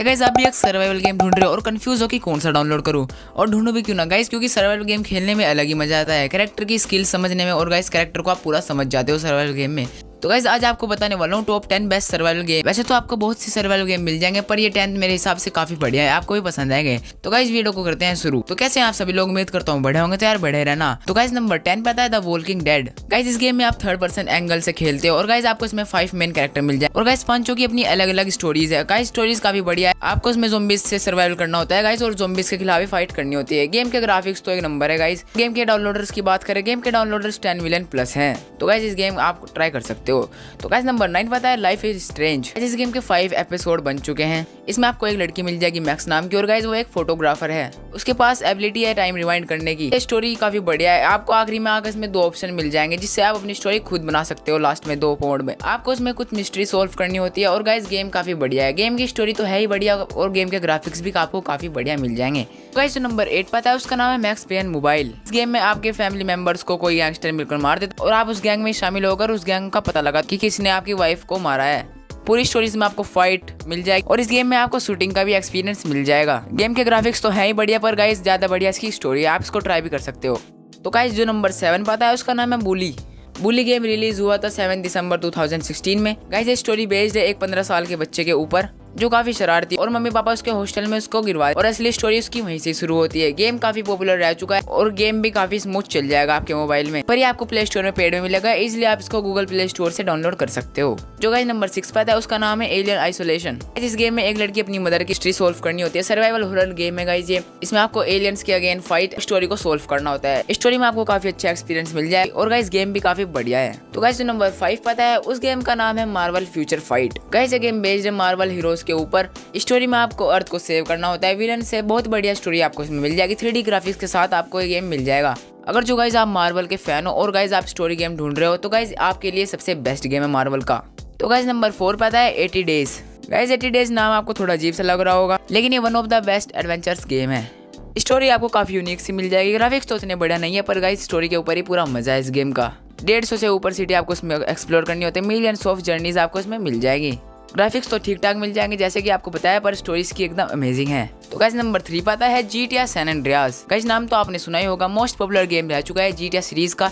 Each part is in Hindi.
गाइज़ आप भी एक सर्वाइवल गेम ढूंढ रहे हो और कंफ्यूज हो कि कौन सा डाउनलोड करूँ? और ढूंढो भी क्यों ना? गाइज़ क्योंकि सर्वाइवल गेम खेलने में अलग ही मज़ा आता है। कैरेक्टर की स्किल समझने में और गाइज़ कैरेक्टर को आप पूरा समझ जाते हो सर्वाइवल गेम में। तो गाइज़ आज आपको बताने वाला हूँ top ten best survival game वैसे तो आपको बहुत सी सर्वाइवल गेम मिल जाएँगे, पर ये टेंथ मेरे हिसाब से काफ़ी बढ़िया है, आपको भी पसंद आएँगे। तो गाइज़ वीडियो को करते हैं शुरू। तो कैसे आप सभी लोग? उम्मीद करता हूँ बढ़े होंगे तो यार बढ़े रहना। तो गाइज़ नंबर टेन पता है द वोल्किंग डेड गाइज़ इस गेम में आप थर्ड पर्सन एंगल से खेलते हो, और गाइज़ आपको इसमें फाइव मेन कैरेक्टर मिल जाए। और गाइज़ पाँचों की अपनी अलग अलग स्टोरीज है। गाइज़ स्टोरीज काफ़ी बढ़िया है। आपको इसमें जोम्बिस से सर्वाइवल करना होता है गाइज़ और जोम्बिस के खिलाफ फाइट करनी होती है। गेम के ग्राफिक्स तो एक नंबर है गाइज़ गेम के डाउनलोडर्स की बात करें गेम के डाउनलोडर्स टेन मिलियन प्लस है। तो गाइज़ इस गेम आप ट्राई कर सकते हो। तो गाइज़ नंबर नाइन पता है लाइफ इज़ स्ट्रेंज इस गेम के फाइव एपिसोड बन चुके हैं। इसमें आपको एक लड़की मिल जाएगी मैक्स नाम की, और गाइज़ वो एक फोटोग्राफर है। उसके पास एबिलिटी है टाइम रिवाइंड करने की। ये स्टोरी काफ़ी बढ़िया है। आपको आखिरी में आकर इसमें दो ऑप्शन मिल जाएँगे, जिससे आप अपनी स्टोरी खुद बना सकते हो लास्ट में दो पोर्ड में। आपको उसमें कुछ मिस्ट्री सोल्व करनी होती है, और गाइज़ गेम काफ़ी बढ़िया है। गेम की स्टोरी तो है ही बढ़िया, और गेम के ग्राफिक्स भी आपको काफ़ी बढ़िया मिल जाएँगे। गाइज़ नंबर एट पता है, उसका नाम है मैक्स पेन मोबाइल इस गेम में आपके फैमिली मेंबर्स को कोई गैंगस्टर मिलकर मार देता और आप उस गैंग में शामिल होकर उस गैंग का पता लगा कि किसी ने आपकी वाइफ को मारा है। पूरी स्टोरीज में आपको फाइट मिल जाएगी और इस गेम में आपको शूटिंग का भी एक्सपीरियंस मिल जाएगा। गेम के ग्राफिक्स तो है ही बढ़िया, पर गाइस ज़्यादा बढ़िया इसकी स्टोरी है आप इसको ट्राई भी कर सकते हो। तो गाइस जो नंबर सेवन पता है, उसका नाम है बुली बुली गेम रिलीज़ हुआ था सेवन दिसंबर 2016 में। गाइज़ ये स्टोरी बेस्ड है एक पंद्रह साल के बच्चे के ऊपर। जो काफ़ी शरारती और मम्मी पापा उसके हॉस्टल में उसको गिरवा और असली स्टोरी उसकी वहीं से शुरू होती है। गेम काफ़ी पॉपुलर रह चुका है और गेम भी काफ़ी स्मूथ चल जाएगा आपके मोबाइल में। पर ये आपको प्ले स्टोर में पेड में मिलेगा, इसलिए आप इसको गूगल प्ले स्टोर से डाउनलोड कर सकते हो। जो गाइस नंबर सिक्स पता है उसका नाम है एलियन आइसोलेशन इस गेम में एक लड़की अपनी मदर की हिस्ट्री सोल्व करनी होती है। सर्वाइवल हॉरर गेम है गाइस ये। इसमें आपको एलियंस के अगेन फाइट स्टोरी को सोल्व करना होता है। स्टोरी में आपको काफ़ी अच्छा एक्सपीरियंस मिल जाए और गाइस गेम भी काफ़ी बढ़िया है। तो गाइस नंबर फाइव पता है उस गेम का नाम है मार्वल फ्यूचर फाइट गाइस ये गेम बेस्ड है मार्वल हीरोज के ऊपर स्टोरी में आपको अर्थ को सेव करना होता है। विलन से बहुत बढ़िया स्टोरी आपको इसमें मिल जाएगी। थ्री ग्राफिक्स के साथ आपको ये गेम मिल जाएगा। अगर जो गाइज़ आप मार्वल के फ़ैन हो और गाइज़ आप स्टोरी गेम ढूंढ रहे हो तो गाइज़ आपके लिए सबसे बेस्ट गेम है मार्वल का। तो गाइज़ नंबर फोर पता है eighty days guys eighty days नाम आपको थोड़ा अजीब सा लग रहा होगा, लेकिन ये one of the best adventures game है। स्टोरी आपको काफ़ी यूनिक सी मिल जाएगी। ग्राफिक्स तो उतने बढ़िया नहीं है, पर गाइज़ स्टोरी के ऊपर ही पूरा मज़ा है इस गेम का। डेढ़ सौ से ऊपर सिटी आपको इसमें एक्सप्लोर करनी होती है। मिलियंस ऑफ़ जर्नीज आपको इसमें मिल जाएगी। ग्राफिक्स तो ठीक ठाक मिल जाएँगे, जैसे कि आपको बताया, पर स्टोरीज की एकदम अमेजिंग है। तो गैस नंबर थ्री पाता है G T San Andreas guys नाम तो आपने सुना ही होगा मोस्ट पॉपुलर गेम रह चुका है जीटीए सीरीज़ का,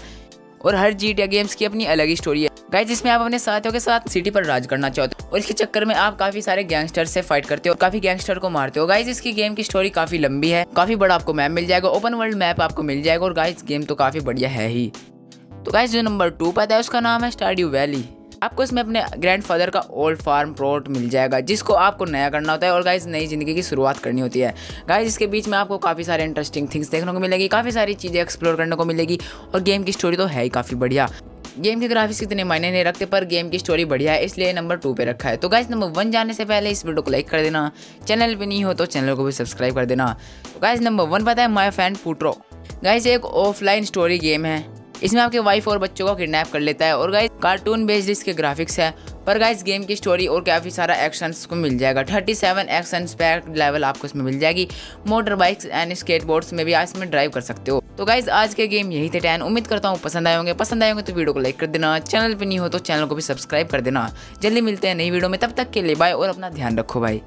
और हर जीटीए गेम्स की अपनी अलग ही स्टोरी है। गाइस जिसमें आप अपने साथियों के साथ सिटी पर राज करना चाहते हो, और इसके चक्कर में आप काफ़ी सारे गैंगस्टर से फाइट करते हो, काफ़ी गैंगस्टर को मारते हो। गाइस इसकी गेम की स्टोरी काफ़ी लंबी है, काफ़ी बड़ा आपको मैप मिल जाएगा ओपन वर्ल्ड मैप आपको मिल जाएगा, और गाइज़ गेम तो काफ़ी बढ़िया है ही। तो गाइज़ जो नंबर टू पता है, उसका नाम है स्टार्ड्यू वैली आपको इसमें अपने ग्रैंडफादर का ओल्ड फार्म प्लॉट मिल जाएगा, जिसको आपको नया करना होता है और गाइज़ नई ज़िंदगी की शुरुआत करनी होती है। गाइस इसके बीच में आपको काफ़ी सारे इंटरेस्टिंग थिंग्स देखने को मिलेगी, काफ़ी सारी चीज़ें एक्सप्लोर करने को मिलेगी और गेम की स्टोरी तो है ही काफ़ी बढ़िया। गेम के ग्राफिक्स इतने मायने नहीं रखते, पर गेम की स्टोरी बढ़िया है, इसलिए नंबर टू पे रखा है। तो गाइस नंबर वन जाने से पहले इस वीडियो को लाइक कर देना। चैनल पे नहीं हो तो चैनल को भी सब्सक्राइब कर देना। तो गाइस नंबर वन पता है माई फ़ैन पुट्रो गाइस एक ऑफलाइन स्टोरी गेम है। इसमें आपके वाइफ और बच्चों को किडनैप कर लेता है। और गाइज़ कार्टून बेस्ड इसके ग्राफिक्स है। पर गाइस गेम की स्टोरी और काफ़ी सारा एक्शन को मिल जाएगा। 37 एक्शन पैक लेवल आपको इसमें मिल जाएगी। मोटर बाइक्स एंड स्केटबोर्ड्स में भी आप इसमें ड्राइव कर सकते हो। तो गाइज़ आज के गेम यही थे टैन उम्मीद करता हूँ पसंद आए होंगे। पसंद आए होंगे तो वीडियो को लाइक कर देना। चैनल पर नहीं हो तो चैनल को भी सब्सक्राइब कर देना। जल्दी मिलते हैं नई वीडियो में। तब तक के लिए बाय और अपना ध्यान रखो भाई।